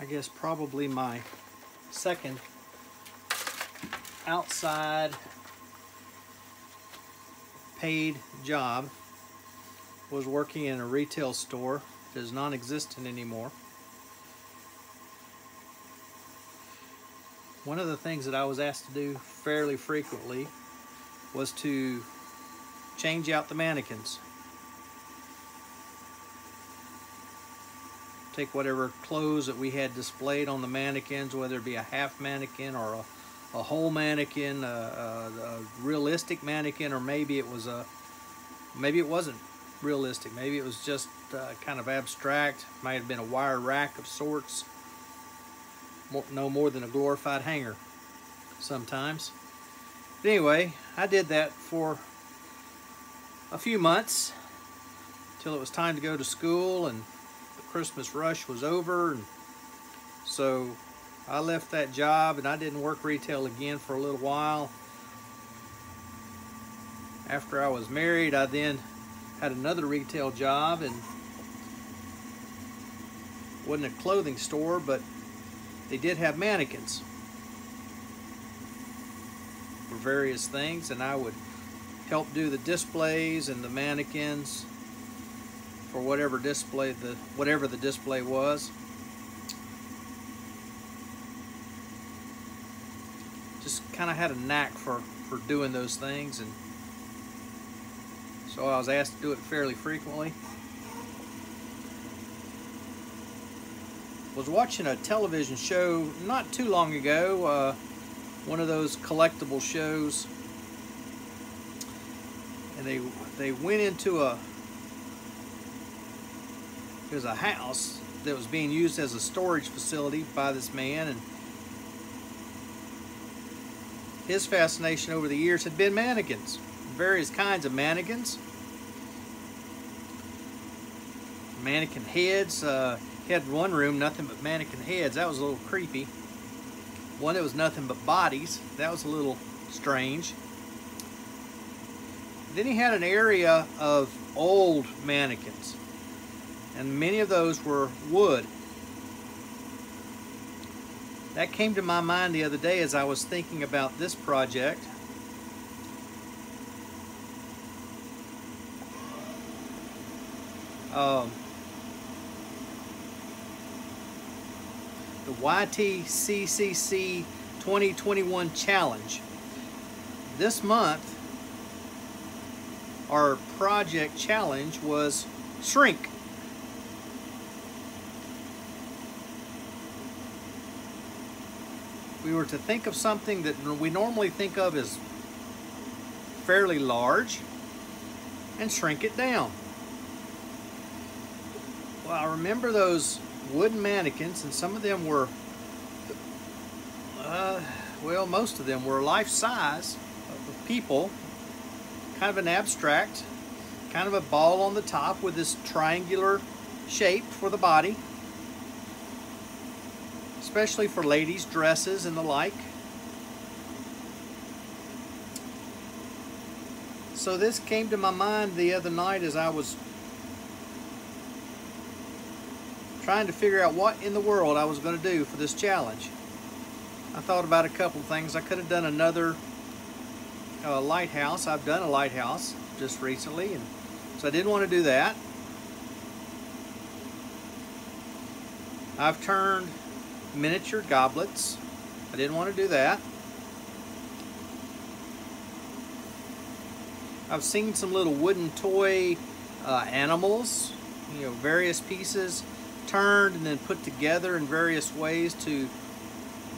I guess probably my second outside paid job was working in a retail store that is non-existent anymore. One of the things that I was asked to do fairly frequently was to change out the mannequins. Take whatever clothes that we had displayed on the mannequins, whether it be a half mannequin or a, a whole mannequin, a, a, a realistic mannequin, or maybe it was a, maybe it wasn't realistic. Maybe it was just uh, kind of abstract. Might have been a wire rack of sorts. no more than a glorified hanger sometimes. But anyway, I did that for a few months till it was time to go to school and Christmas rush was over. And so I left that job and I didn't work retail again for a little while. After I was married, I then had another retail job and wasn't a clothing store, but they did have mannequins for various things, and I would help do the displays and the mannequins for whatever display the whatever the display was. Just kind of had a knack for for doing those things and so I was asked to do it fairly frequently. Was watching a television show not too long ago, uh, one of those collectible shows, and they they went into a it was a house that was being used as a storage facility by this man and his fascination over the years had been mannequins various kinds of mannequins. Mannequin heads uh, had one room nothing but mannequin heads. That was a little creepy. One that was nothing but bodies. That was a little strange. Then he had an area of old mannequins and many of those were wood. That came to my mind the other day as I was thinking about this project. Um, the YTCCC 2021 Challenge. This month, our project challenge was shrink. We were to think of something that we normally think of as fairly large and shrink it down. Well, I remember those wooden mannequins, and some of them were, uh, well, most of them were life size of people, kind of an abstract, kind of a ball on the top with this triangular shape for the body especially for ladies' dresses and the like. So this came to my mind the other night as I was trying to figure out what in the world I was going to do for this challenge. I thought about a couple things. I could have done another uh, lighthouse. I've done a lighthouse just recently, and so I didn't want to do that. I've turned miniature goblets. I didn't want to do that. I've seen some little wooden toy uh, animals, you know, various pieces turned and then put together in various ways to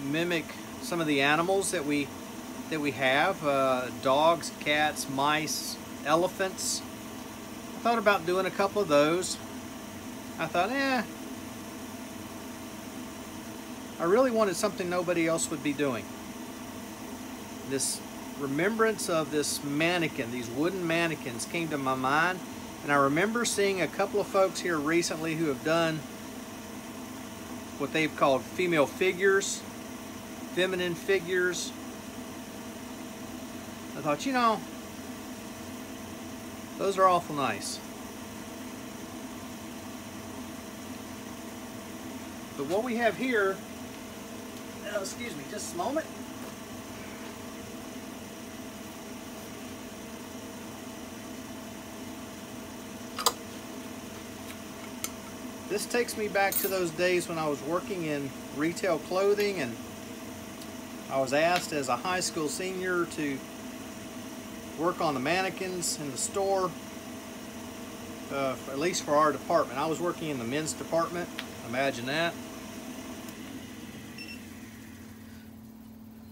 mimic some of the animals that we that we have, uh, dogs, cats, mice, elephants. I thought about doing a couple of those. I thought, eh, I really wanted something nobody else would be doing. This remembrance of this mannequin, these wooden mannequins came to my mind. And I remember seeing a couple of folks here recently who have done what they've called female figures, feminine figures. I thought, you know, those are awful nice. But what we have here, oh, excuse me, just a moment. This takes me back to those days when I was working in retail clothing and I was asked as a high school senior to work on the mannequins in the store, uh, at least for our department. I was working in the men's department, imagine that.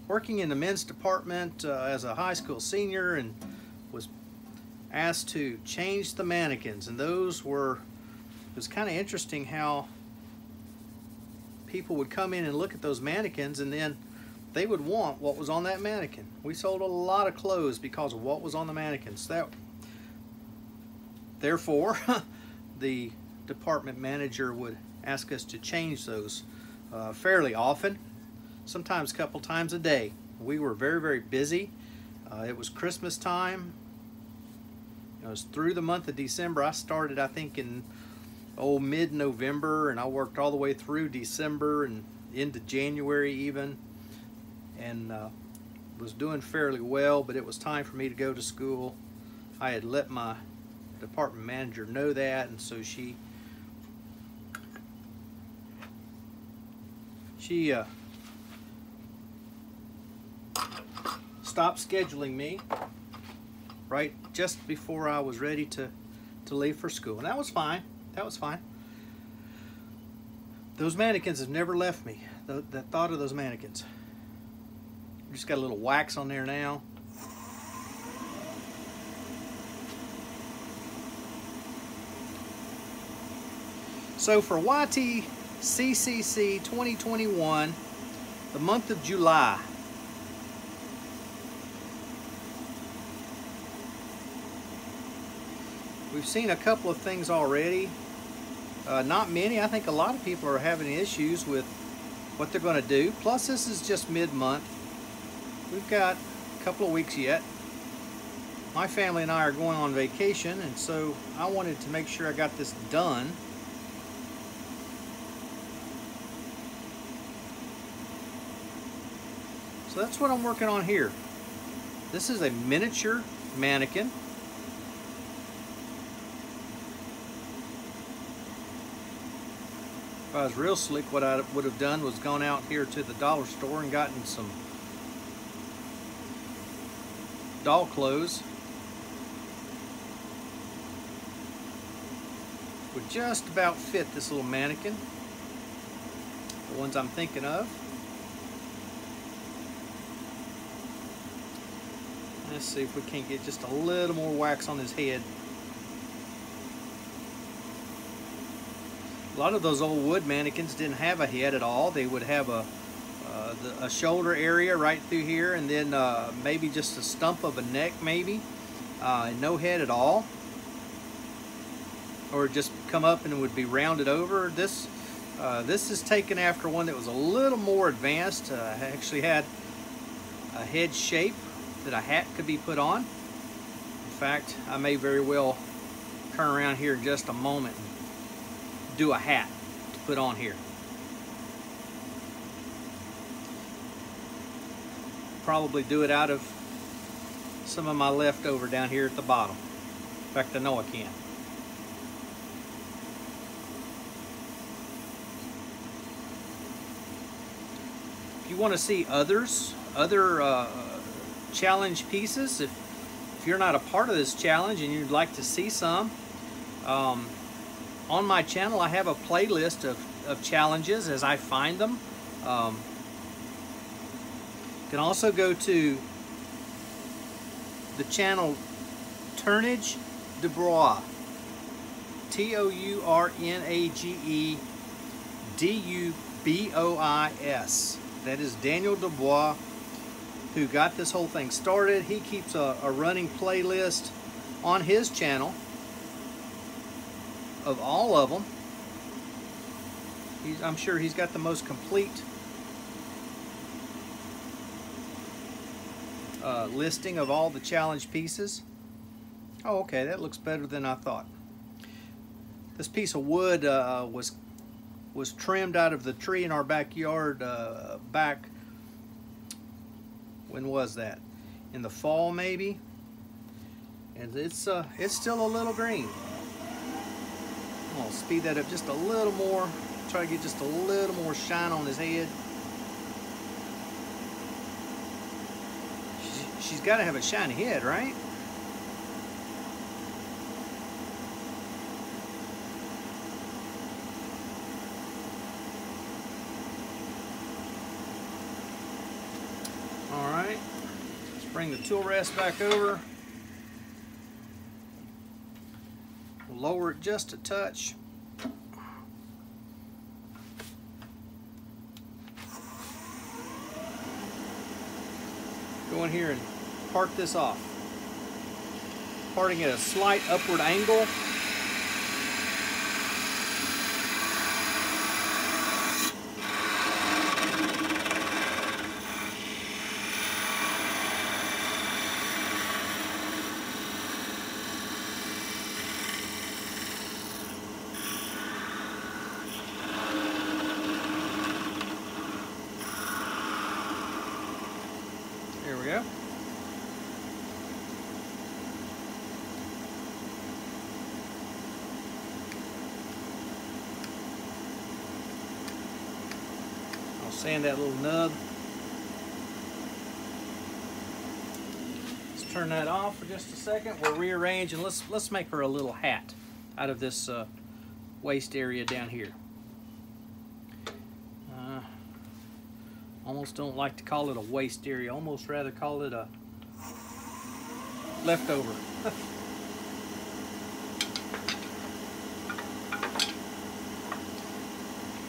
Working in the men's department uh, as a high school senior and was asked to change the mannequins and those were it was kind of interesting how people would come in and look at those mannequins and then they would want what was on that mannequin. We sold a lot of clothes because of what was on the mannequins. That, therefore, the department manager would ask us to change those uh, fairly often, sometimes a couple times a day. We were very, very busy. Uh, it was Christmas time. It was through the month of December. I started, I think, in oh mid-November and I worked all the way through December and into January even and uh, was doing fairly well but it was time for me to go to school I had let my department manager know that and so she she uh, stopped scheduling me right just before I was ready to to leave for school and that was fine that was fine. Those mannequins have never left me. The, the thought of those mannequins. Just got a little wax on there now. So for YTCCC 2021, the month of July, we've seen a couple of things already. Uh, not many. I think a lot of people are having issues with what they're going to do. Plus, this is just mid-month. We've got a couple of weeks yet. My family and I are going on vacation, and so I wanted to make sure I got this done. So that's what I'm working on here. This is a miniature mannequin. I was real slick, what I would have done was gone out here to the dollar store and gotten some doll clothes. Would just about fit this little mannequin. The ones I'm thinking of. Let's see if we can't get just a little more wax on his head. A lot of those old wood mannequins didn't have a head at all. They would have a, uh, the, a shoulder area right through here and then uh, maybe just a stump of a neck maybe. Uh, no head at all. Or just come up and it would be rounded over. This uh, this is taken after one that was a little more advanced. Uh, actually had a head shape that a hat could be put on. In fact, I may very well turn around here in just a moment do a hat to put on here. Probably do it out of some of my leftover down here at the bottom. In fact, I know I can. If you want to see others, other uh, challenge pieces, if, if you're not a part of this challenge and you'd like to see some, um, on my channel, I have a playlist of, of challenges as I find them. Um, you can also go to the channel Tournage Dubois. T-O-U-R-N-A-G-E D-U-B-O-I-S. That is Daniel Dubois who got this whole thing started. He keeps a, a running playlist on his channel of all of them. He's, I'm sure he's got the most complete uh, listing of all the challenge pieces. Oh, okay, that looks better than I thought. This piece of wood uh, was was trimmed out of the tree in our backyard uh, back when was that in the fall maybe and it's uh, it's still a little green I'm gonna speed that up just a little more. Try to get just a little more shine on his head. She's, she's got to have a shiny head right? All right, let's bring the tool rest back over. Lower it just a touch. Go in here and part this off. Parting at a slight upward angle. Here we go. I'll sand that little nub. Let's turn that off for just a second. We'll rearrange and let's let's make her a little hat out of this uh, waist area down here. Uh, almost don't like to call it a waste area. Almost rather call it a leftover.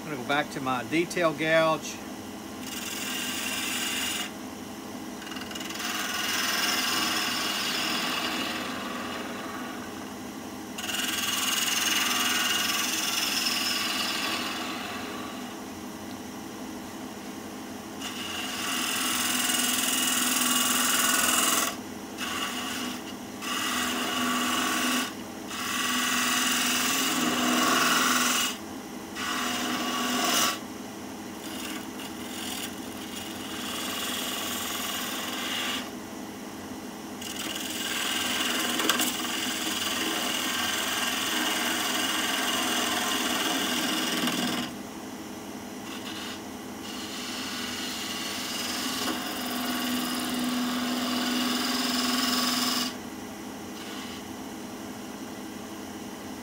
I'm gonna go back to my detail gouge.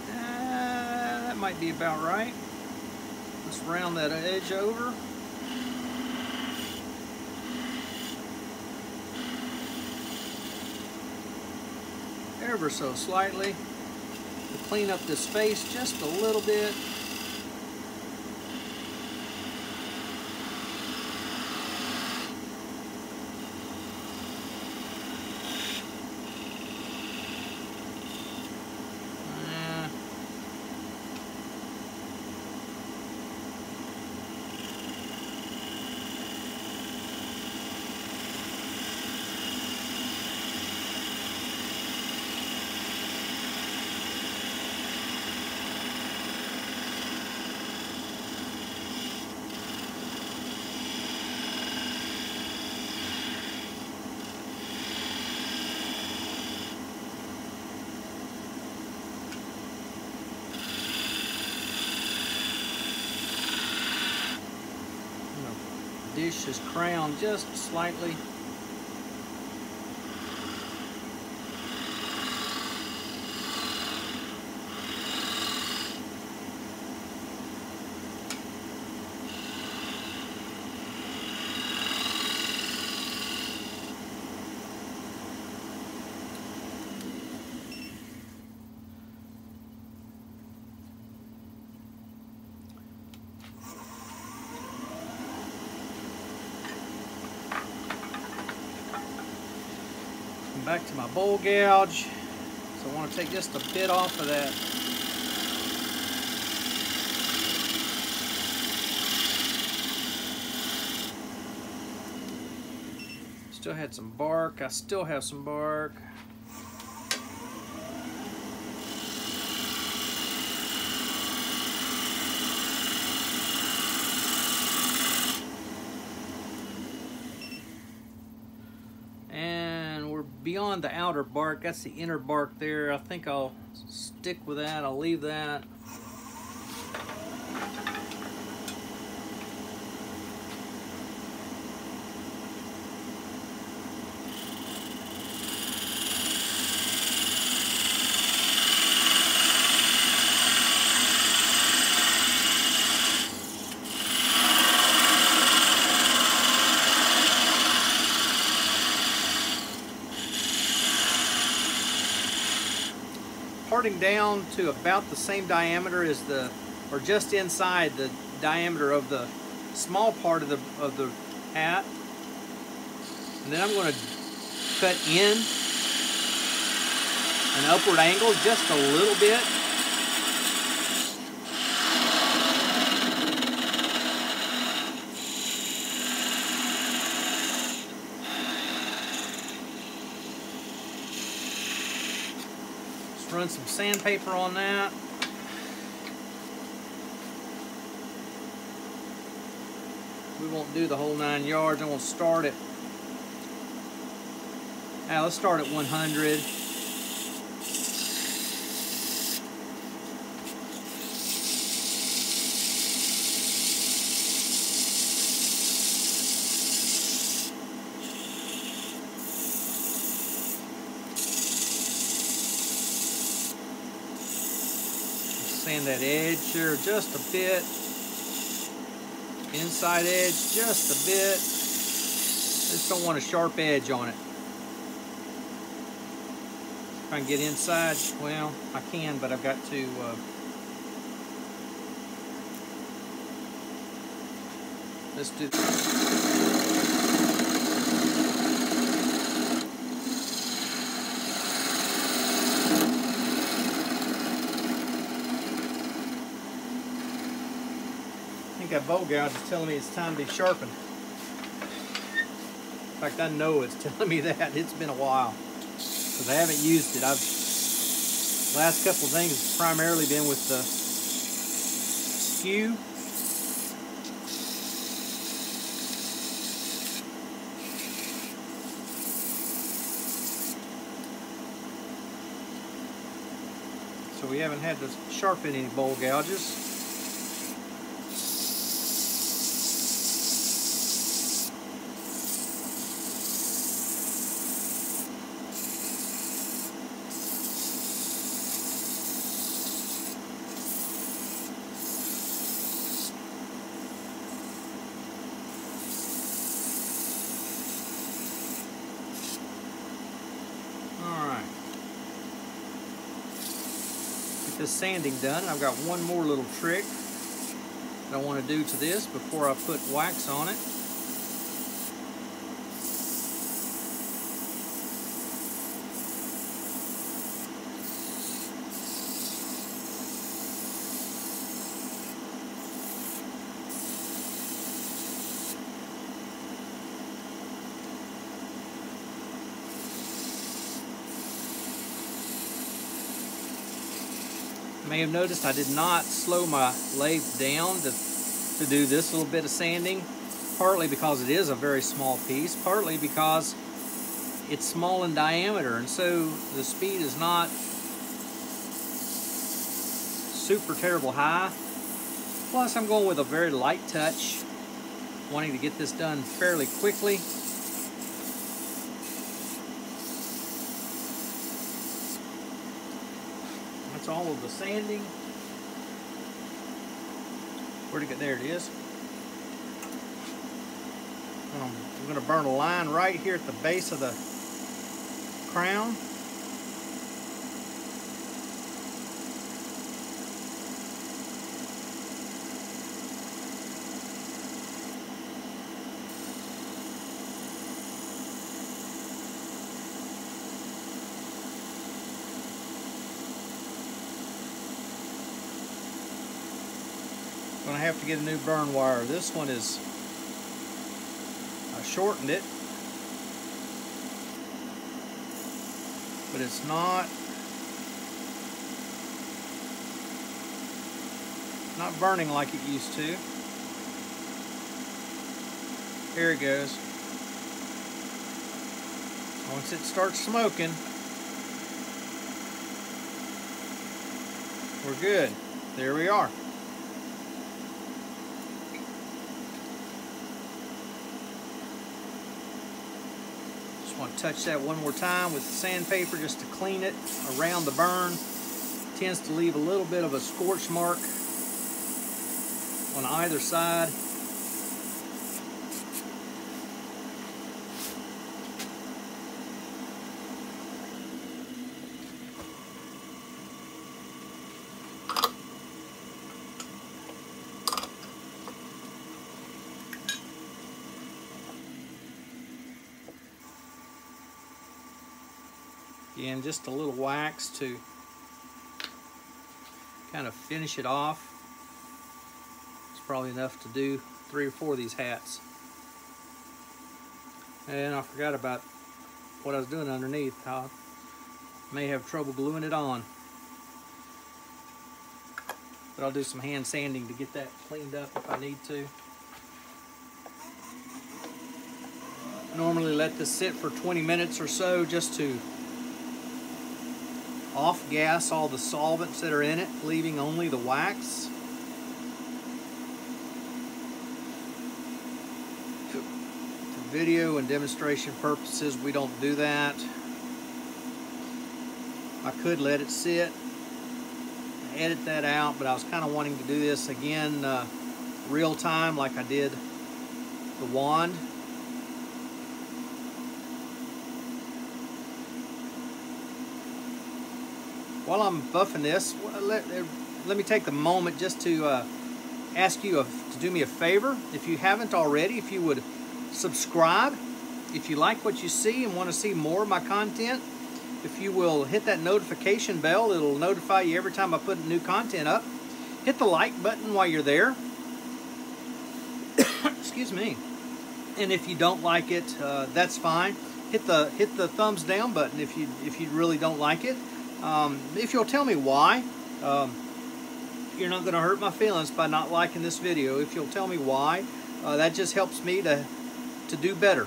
Uh, that might be about right. Let's round that edge over. Ever so slightly to clean up this face just a little bit. Dish his crown just slightly. Back to my bowl gouge. So I want to take just a bit off of that. Still had some bark. I still have some bark. Beyond the outer bark. That's the inner bark there. I think I'll stick with that. I'll leave that. Down to about the same diameter as the, or just inside the diameter of the small part of the, of the hat. And then I'm going to cut in an upward angle just a little bit. Run some sandpaper on that. We won't do the whole nine yards. I'm going to start it. Now let's start at 100. That edge here just a bit. Inside edge just a bit. Just don't want a sharp edge on it. I can get inside, well, I can, but I've got to uh, let's do that bowl gouge is telling me it's time to be sharpened. In fact, I know it's telling me that. It's been a while because I haven't used it. I've last couple things primarily been with the skew. So we haven't had to sharpen any bowl gouges. This sanding done. I've got one more little trick that I want to do to this before I put wax on it. May have noticed I did not slow my lathe down to, to do this little bit of sanding, partly because it is a very small piece, partly because it's small in diameter and so the speed is not super terrible high. Plus I'm going with a very light touch, wanting to get this done fairly quickly. All of the sanding. Where'd it get? There it is. Um, I'm going to burn a line right here at the base of the crown. Gonna have to get a new burn wire. This one is, I shortened it, but it's not, not burning like it used to. Here it goes. Once it starts smoking, we're good. There we are. Just want to touch that one more time with sandpaper just to clean it around the burn. Tends to leave a little bit of a scorch mark on either side. Again, just a little wax to kind of finish it off. It's probably enough to do three or four of these hats. And I forgot about what I was doing underneath. I may have trouble gluing it on. But I'll do some hand sanding to get that cleaned up if I need to. Normally let this sit for 20 minutes or so just to off gas all the solvents that are in it, leaving only the wax. For video and demonstration purposes, we don't do that. I could let it sit, edit that out, but I was kind of wanting to do this again uh, real time like I did the wand. While I'm buffing this, let, let me take the moment just to uh, ask you to do me a favor. If you haven't already, if you would subscribe, if you like what you see and want to see more of my content, if you will hit that notification bell, it'll notify you every time I put new content up. Hit the like button while you're there. Excuse me. And if you don't like it, uh, that's fine. Hit the hit the thumbs down button if you if you really don't like it. Um, if you'll tell me why, um, you're not going to hurt my feelings by not liking this video. If you'll tell me why, uh, that just helps me to, to do better.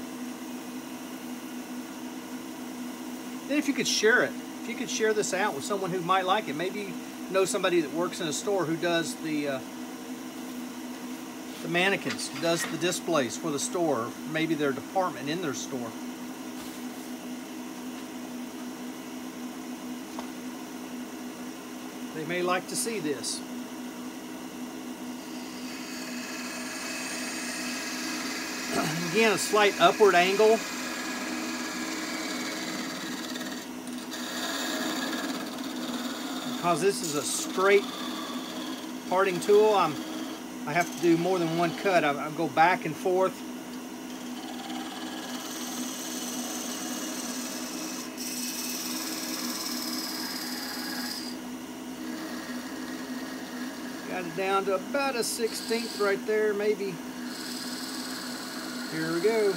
Then if you could share it, if you could share this out with someone who might like it, maybe you know somebody that works in a store who does the uh, the mannequins, does the displays for the store, maybe their department in their store. May like to see this. Again, a slight upward angle. Because this is a straight parting tool, I'm, I have to do more than one cut. I, I go back and forth down to about a 16th right there, maybe. Here we go.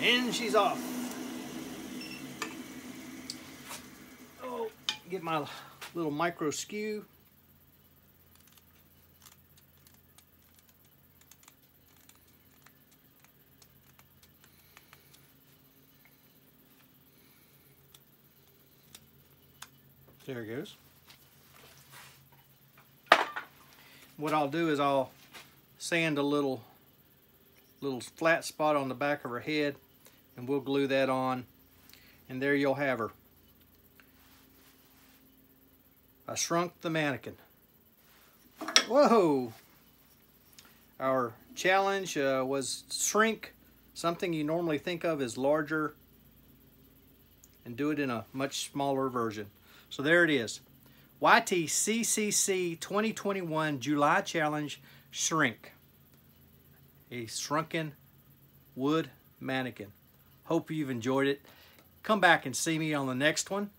And she's off. Oh, get my little micro skew. There it goes. What I'll do is I'll sand a little little flat spot on the back of her head and we'll glue that on and there you'll have her. I shrunk the mannequin. Whoa! Our challenge uh, was shrink something you normally think of as larger and do it in a much smaller version. So there it is. YTCCC 2021 July Challenge Shrink. A shrunken wood mannequin. Hope you've enjoyed it. Come back and see me on the next one.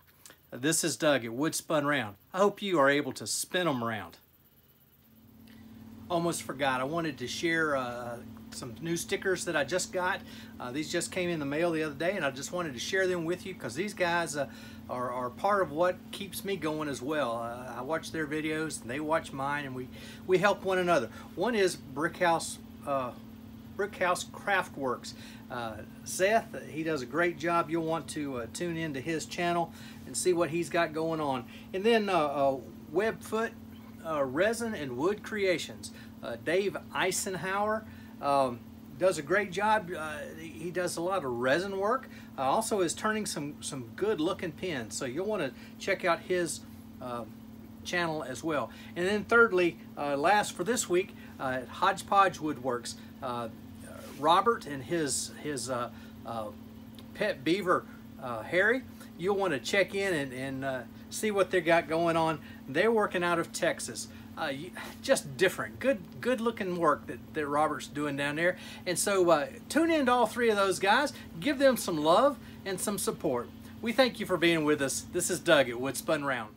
This is Doug at Wood Spun Round. I hope you are able to spin them around. Almost forgot. I wanted to share uh, some new stickers that I just got. Uh, these just came in the mail the other day and I just wanted to share them with you because these guys uh, are, are, part of what keeps me going as well. Uh, I watch their videos and they watch mine and we, we help one another. One is Brick House uh, Brickhouse Craft Works. Uh, Seth, he does a great job. You'll want to uh, tune into his channel and see what he's got going on. And then uh, uh Webfoot uh, Resin and Wood Creations. Dave Eisenhower um, does a great job. he does a lot of resin work. also is turning some, some good looking pins. So you'll want to check out his channel as well. And then thirdly, uh, last for this week, uh, Hodgepodge Woodworks. Uh, Robert and his, his uh, uh, pet beaver, uh, Harry, you'll want to check in and, and see what they got going on. They're working out of Texas. Uh, just different, good, good looking work that, that Robert's doing down there. And so uh, tune in to all three of those guys, give them some love and some support. We thank you for being with us. This is Doug at Wood Spun Round.